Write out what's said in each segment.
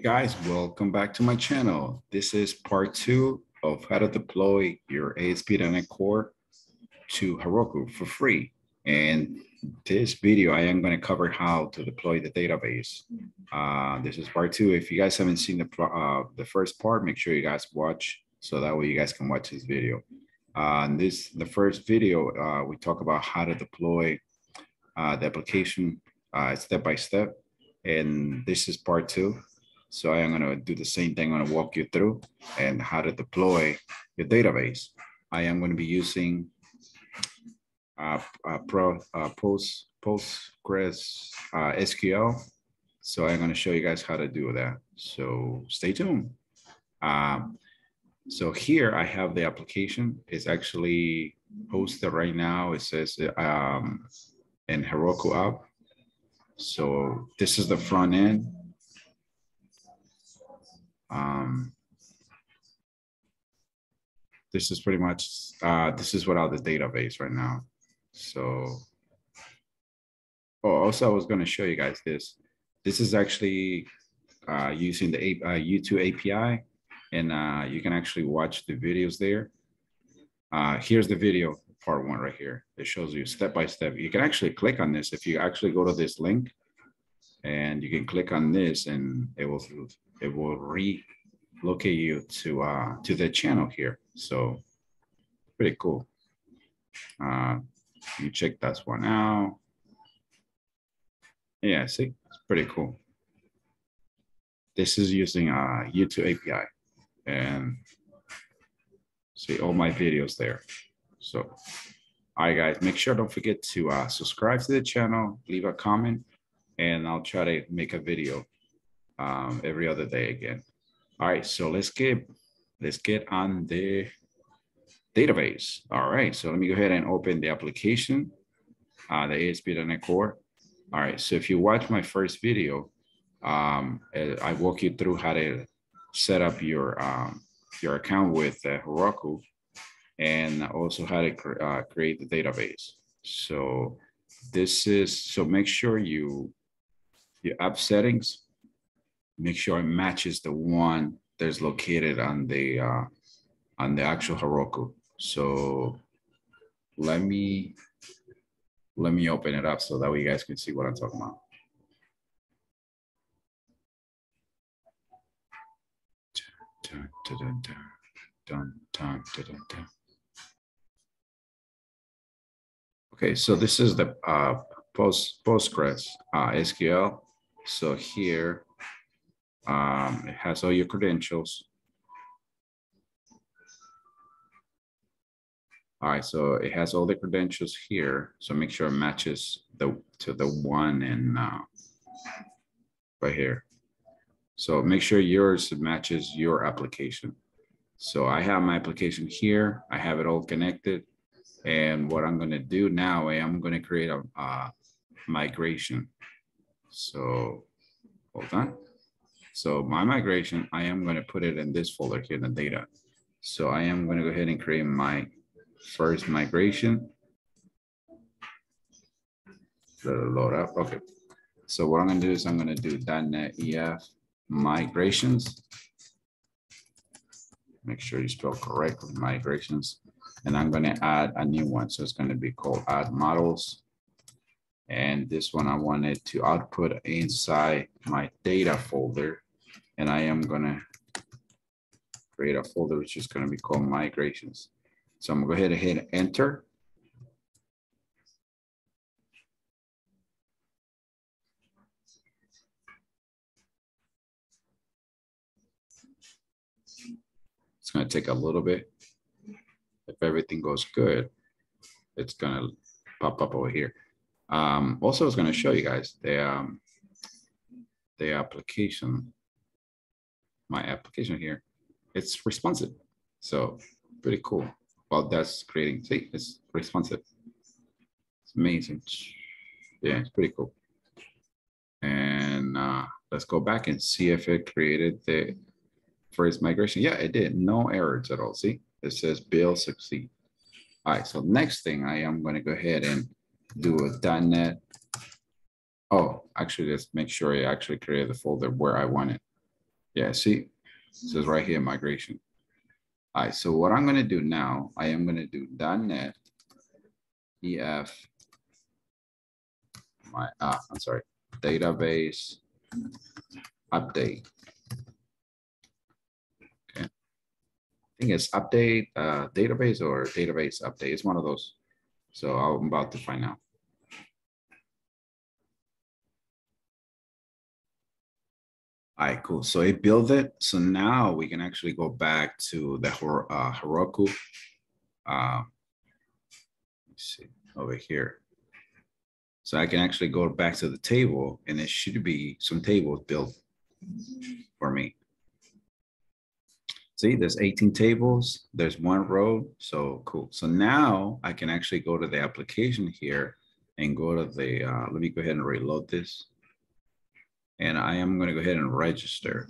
Hey guys, welcome back to my channel. This is part two of how to deploy your ASP.NET Core to Heroku for free. And this video, I am going to cover how to deploy the database. Uh, this is part two. If you guys haven't seen the, uh, the first part, make sure you guys watch so that way you guys can watch this video. Uh, this, the first video, uh, we talk about how to deploy uh, the application uh, step by step. And this is part two. So I am going to do the same thing. I'm going to walk you through and how to deploy your database. I am going to be using uh, uh, Pro, uh, Post, Postgres uh, SQL. So I'm going to show you guys how to do that. So stay tuned. Um, so here I have the application. It's actually posted right now. It says um, in Heroku app. So this is the front end. Um, this is pretty much, uh, this is without the database right now. So, oh, also I was gonna show you guys this. This is actually uh, using the uh, YouTube API and uh, you can actually watch the videos there. Uh, here's the video part one right here. It shows you step by step. You can actually click on this if you actually go to this link and you can click on this and it will it will relocate you to uh to the channel here. So pretty cool. Uh you check that one out. Yeah, see, it's pretty cool. This is using uh YouTube API and see all my videos there. So, all right, guys, make sure don't forget to uh, subscribe to the channel, leave a comment, and I'll try to make a video um, every other day again. All right, so let's get let's get on the database. All right, so let me go ahead and open the application, uh, the ASP.NET Core. All right, so if you watch my first video, um, I walk you through how to set up your um, your account with uh, Heroku and also how to uh, create the database. So this is, so make sure you, your app settings, make sure it matches the one that's located on the, uh, on the actual Heroku. So let me, let me open it up so that way you guys can see what I'm talking about. Okay, so this is the uh, post Postgres uh, SQL. So here um, it has all your credentials. All right, so it has all the credentials here. So make sure it matches the to the one in uh, right here. So make sure yours matches your application. So I have my application here. I have it all connected. And what I'm going to do now, I'm going to create a, a migration. So hold on. So my migration, I am going to put it in this folder here in the data. So I am going to go ahead and create my first migration. Let it load up. Okay. So what I'm going to do is I'm going to do .NET EF migrations. Make sure you spell correct migrations and I'm going to add a new one. So it's going to be called add models. And this one I wanted to output inside my data folder. And I am going to create a folder which is going to be called migrations. So I'm going to go ahead and hit enter. It's going to take a little bit if everything goes good, it's gonna pop up over here. Um, also, I was gonna show you guys the um, the application, my application here. It's responsive, so pretty cool. Well, that's creating. See, it's responsive. It's amazing. Yeah, it's pretty cool. And uh, let's go back and see if it created the first migration. Yeah, it did. No errors at all. See, it says build succeed. All right, so next thing I am going to go ahead and do a .NET. Oh, actually, let's make sure I actually create the folder where I want it. Yeah, see, it says right here, migration. All right, so what I'm gonna do now, I am gonna do .NET EF, my, uh, I'm sorry, database update. Okay. I think it's update uh, database or database update. It's one of those. So I'm about to find out. All right, cool. So it built it. So now we can actually go back to the uh, Heroku. Uh, let's see over here. So I can actually go back to the table and it should be some tables built for me. See, there's 18 tables, there's one row, so cool. So now I can actually go to the application here and go to the, uh, let me go ahead and reload this and I am going to go ahead and register.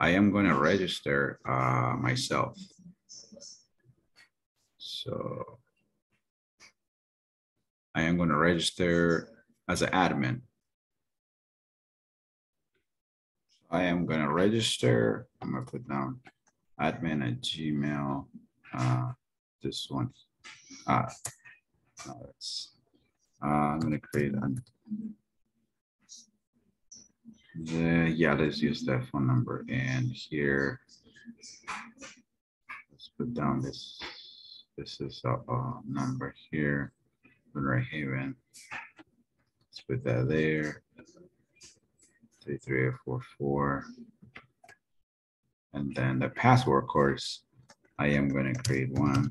I am going to register uh, myself. So I am going to register as an admin. I am going to register. I'm going to put down admin at Gmail. Uh, this one. Uh, uh, I'm going to create a the, yeah, let's use that phone number. And here, let's put down this. This is a, a number here, Right Haven. Let's put that there. Three three eight four four. And then the password, course, I am going to create one.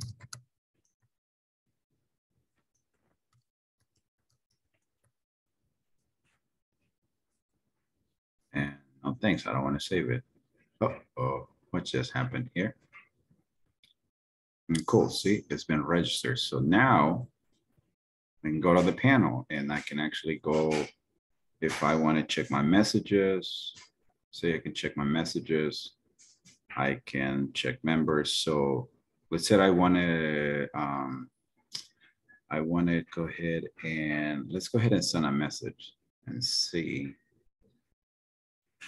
And oh, thanks, I don't want to save it. Oh, oh, what just happened here? And mm, cool, see, it's been registered. So now I can go to the panel and I can actually go, if I want to check my messages, say I can check my messages, I can check members. So let's say I want to, um, I want to go ahead and let's go ahead and send a message and see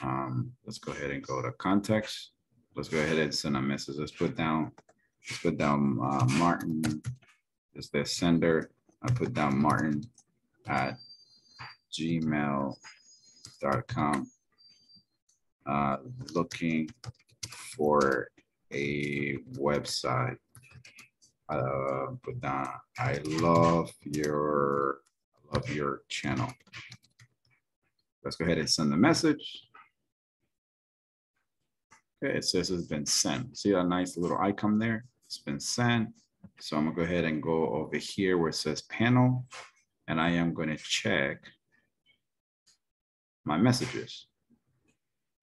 um, let's go ahead and go to context. Let's go ahead and send a message. Let's put down, let's put down uh, Martin is the sender. I put down Martin at gmail.com. Uh, looking for a website. Uh, put down, I love your, I love your channel. Let's go ahead and send the message. Okay, it says it's been sent. See that nice little icon there? It's been sent. So I'm gonna go ahead and go over here where it says panel, and I am gonna check my messages.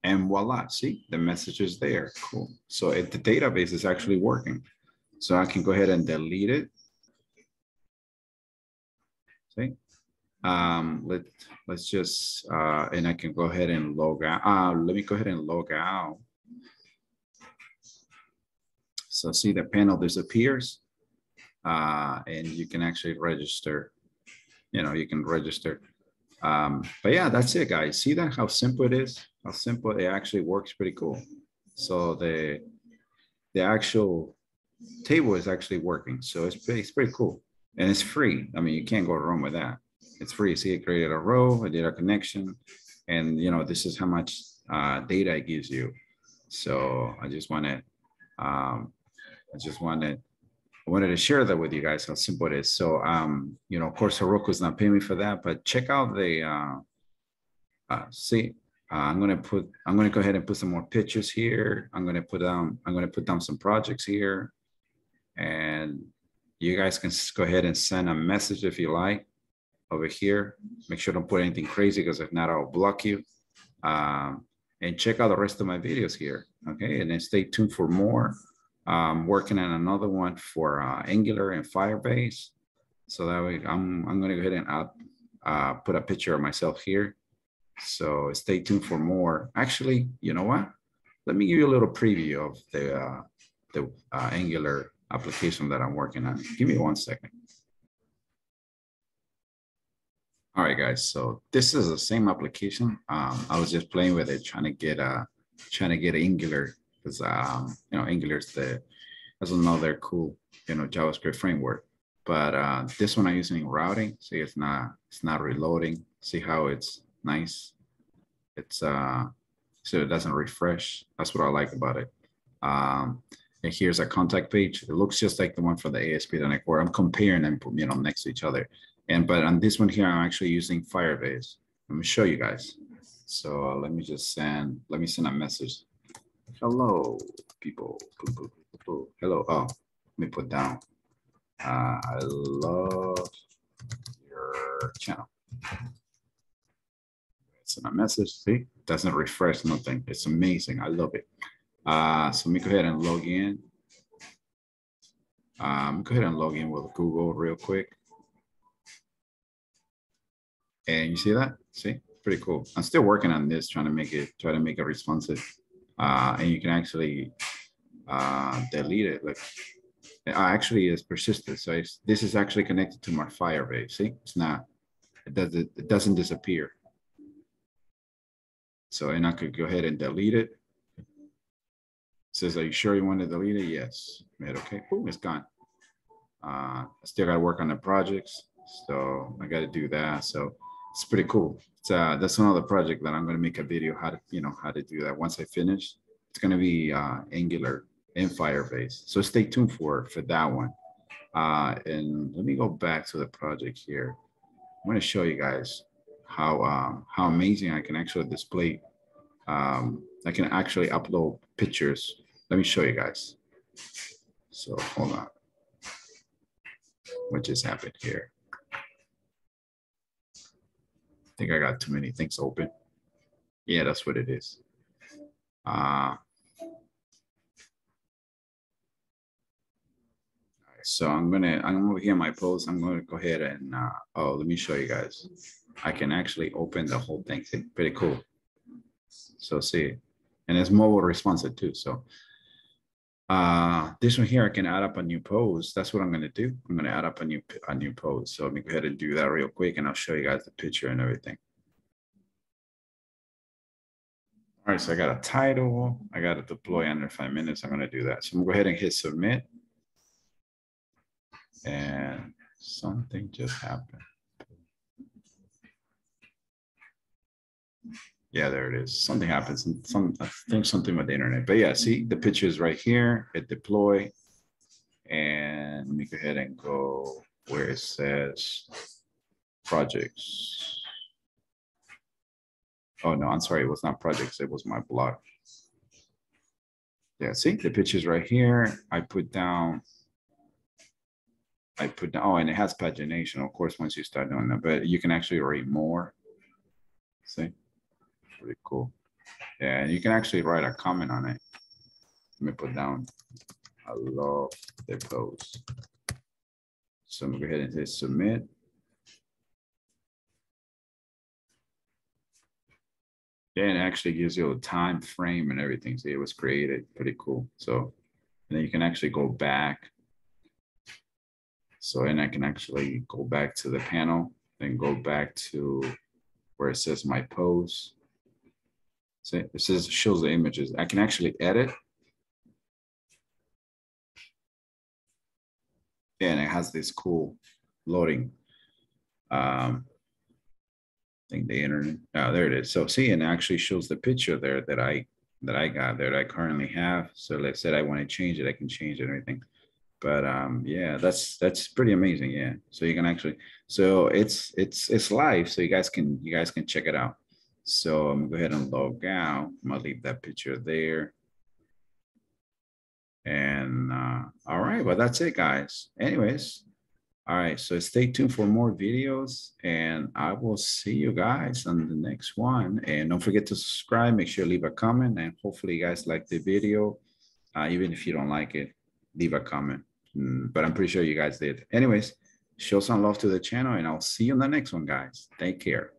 And voila, see, the message is there, cool. So it, the database is actually working. So I can go ahead and delete it. See, um, let, let's just, uh, and I can go ahead and log out. Uh, let me go ahead and log out. So see the panel disappears uh, and you can actually register, you know, you can register. Um, but yeah, that's it guys. See that how simple it is, how simple it actually works pretty cool. So the, the actual table is actually working. So it's pretty, it's pretty cool and it's free. I mean, you can't go wrong with that. It's free. See, it created a row, it did a connection, and you know, this is how much uh, data it gives you. So I just want to um, I just wanted I wanted to share that with you guys how simple it is. So um, you know, of course, Heroku is not paying me for that, but check out the uh, uh see. Uh, I'm gonna put. I'm gonna go ahead and put some more pictures here. I'm gonna put down. I'm gonna put down some projects here, and you guys can go ahead and send a message if you like over here. Make sure don't put anything crazy because if not, I'll block you. Um, and check out the rest of my videos here. Okay, and then stay tuned for more. I'm working on another one for uh, Angular and Firebase. So that way I'm, I'm going to go ahead and uh, put a picture of myself here. So stay tuned for more. Actually, you know what? Let me give you a little preview of the, uh, the uh, Angular application that I'm working on. Give me one second. All right, guys. So this is the same application. Um, I was just playing with it, trying to get a trying to get Angular because um, you know Angular is the that's another cool you know JavaScript framework. But uh, this one I'm using routing. See, it's not it's not reloading. See how it's nice. It's uh so it doesn't refresh. That's what I like about it. Um, and here's a contact page. It looks just like the one for the ASP.NET Core. I'm comparing them, you know, next to each other. And but on this one here, I'm actually using Firebase. Let me show you guys. So uh, let me just send, let me send a message. Hello, people. Hello. Oh, let me put down. Uh, I love your channel. Send a message. See, doesn't refresh nothing. It's amazing. I love it. Uh, so let me go ahead and log in. Um, go ahead and log in with Google real quick. And you see that? See, pretty cool. I'm still working on this, trying to make it, try to make it responsive. Uh, and you can actually uh, delete it. Like, uh, actually it's persistent. So this is actually connected to my Firebase. See, it's not, it doesn't, it doesn't disappear. So, and I could go ahead and delete it. it says, are you sure you want to delete it? Yes. Made okay. Boom, it's gone. Uh, I still got to work on the projects. So I got to do that. So it's pretty cool. It's, uh, that's another project that I'm going to make a video how to, you know, how to do that. Once I finish, it's going to be uh, Angular and Firebase. So stay tuned for, for that one. Uh, and let me go back to the project here. I'm going to show you guys how, um, how amazing I can actually display. Um, I can actually upload pictures. Let me show you guys. So hold on. What just happened here? Think I got too many things open. Yeah, that's what it is. Uh, so I'm gonna, I'm over here my post. I'm gonna go ahead and, uh, oh, let me show you guys. I can actually open the whole thing. It's pretty cool. So see, and it's mobile responsive too. So uh, this one here, I can add up a new pose. That's what I'm going to do. I'm going to add up a new a new pose. So let me go ahead and do that real quick, and I'll show you guys the picture and everything. All right, so I got a title. I got to deploy under five minutes. I'm going to do that. So I'm going to go ahead and hit submit. And something just happened. Yeah, there it is. Something happens. Some I think something with the internet. But yeah, see the picture is right here. Hit deploy. And let me go ahead and go where it says projects. Oh no, I'm sorry, it was not projects, it was my blog. Yeah, see the pictures right here. I put down I put down, oh, and it has pagination, of course, once you start doing that, but you can actually read more. See? Pretty cool. Yeah, and you can actually write a comment on it. Let me put down, I love the post. So I'm gonna go ahead and hit submit. Yeah, and it actually gives you a time frame and everything. So it was created, pretty cool. So and then you can actually go back. So, and I can actually go back to the panel, then go back to where it says my post. So it says shows the images. I can actually edit. And it has this cool loading. Um, I think the internet. Oh, there it is. So see, and actually shows the picture there that I that I got there that I currently have. So let's say I want to change it, I can change it everything. But um, yeah, that's that's pretty amazing. Yeah. So you can actually so it's it's it's live. So you guys can you guys can check it out. So I'm gonna go ahead and log out. I'm gonna leave that picture there. And uh, all right, well, that's it, guys. Anyways, all right, so stay tuned for more videos and I will see you guys on the next one. And don't forget to subscribe, make sure leave a comment and hopefully you guys like the video. Uh, even if you don't like it, leave a comment. Mm, but I'm pretty sure you guys did. Anyways, show some love to the channel and I'll see you in the next one, guys. Take care.